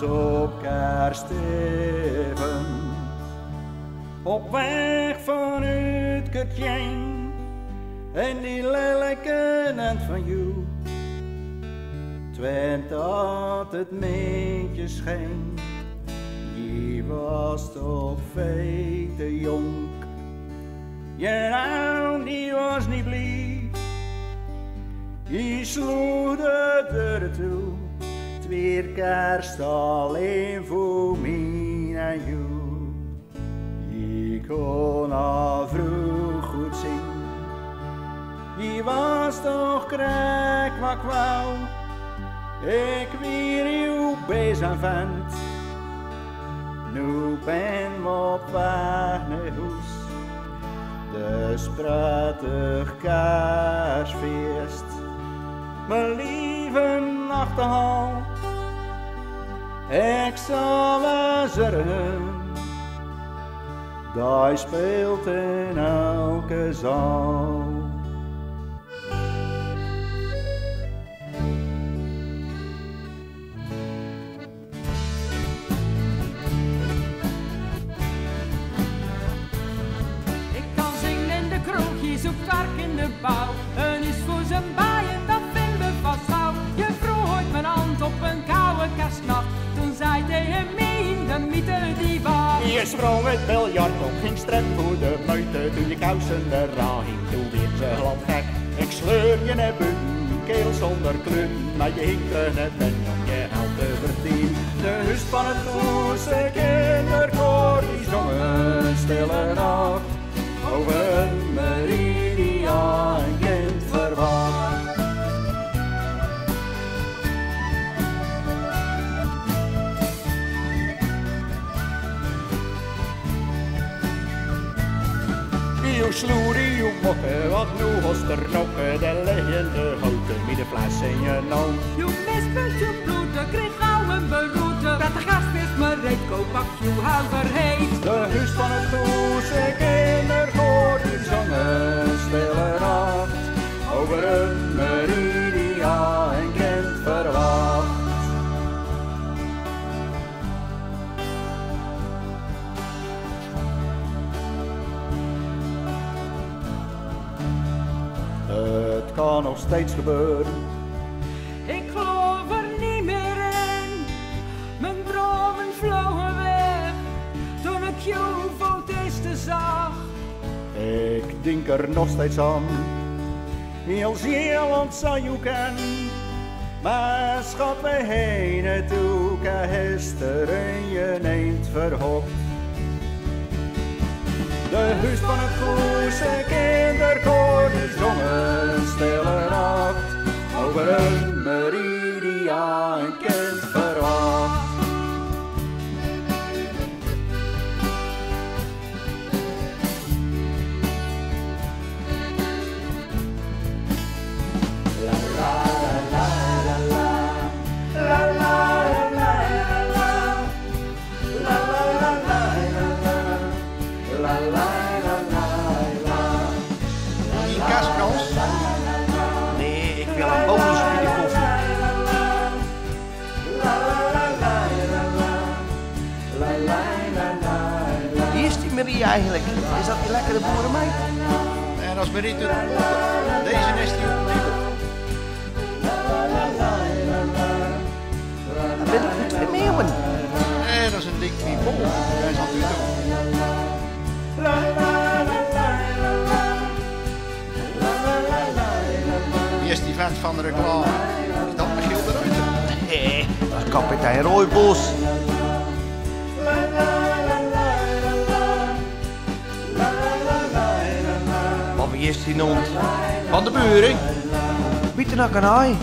was op kerststeven. Op weg vanuit Kertjijn en die lelijke van jou. Twent dat het meentje scheen, je was toch veel te jong. Je naam die was niet blij, je sloeg de deur toe. Twee kerst alleen voor mij en jou. Ik kon al vroeg goed zien. Je was toch krek wat ik wou. Ik weer uw bezig vent. Nu ben we op weg naar huis. Dus prettig kerstfeest. Mijn lieve nachtegaal. Ik zal. Daar speelt in elke zaal. De was. Je sprong het biljart op, ging strep voor de muiten. Toen je kousen eraan hing, toen werd ze glad gek. Ik sleur je naar buiten, keel zonder klun. Maar je hinkt er net om je geld Je sloer je mokken, wat nu was er nog de liggende houten met de in je nou. Je mispelt je bloed, kreeg gauw een beroerte. Dat de gast is me reed, koop pak je halver heet. De huis van het Goese kan nog steeds gebeuren. Ik geloof er niet meer in. Mijn dromen vlogen weg. Toen ik jou voor het eerst zag. Ik denk er nog steeds aan. Heel Zeeland zou je kennen. Maar schat, wij heen naartoe, gisteren je neemt verhokt. De huis van het Goese Bianca. Marie eigenlijk? Is dat die lekkere boerenmeid? En als Marie doet, deze is die op Dat ben ik voor meeuwen. Nee, dat is een dik piepel. Jij zal het u doen. Wie is die vent van de reclame? Is dat Michiel de Ruiter? Nee, dat is kapitein Rooibos. Is die non? Van de buren? Wie er nou kan hij?